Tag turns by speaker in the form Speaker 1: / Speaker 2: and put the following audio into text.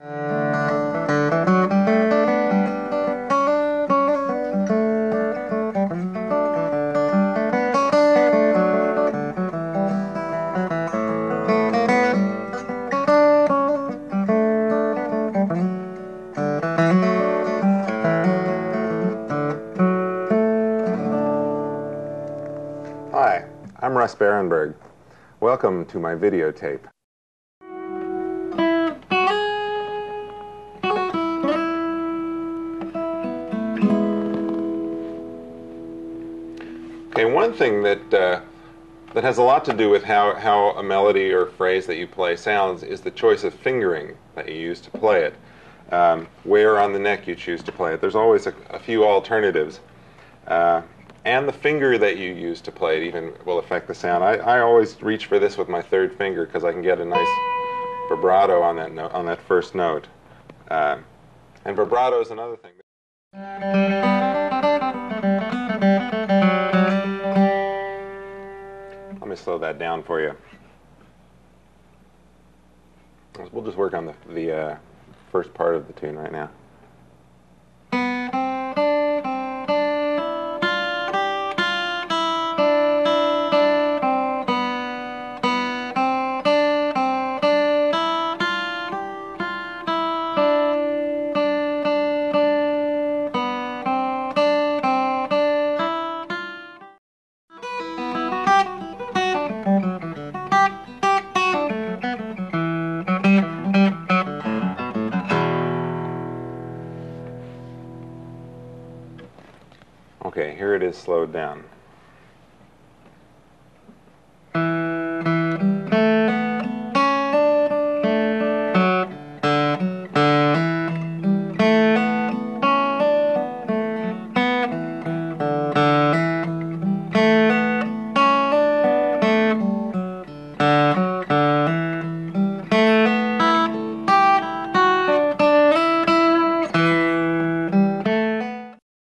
Speaker 1: Hi, I'm Russ Barenberg. Welcome to my videotape. Okay, one thing that uh, that has a lot to do with how, how a melody or phrase that you play sounds is the choice of fingering that you use to play it. Um, where on the neck you choose to play it. There's always a, a few alternatives. Uh, and the finger that you use to play it even will affect the sound. I, I always reach for this with my third finger because I can get a nice vibrato on that note, on that first note. Uh, and vibrato is another thing. Slow that down for you. We'll just work on the, the uh, first part of the tune right now. Okay, here it is slowed down.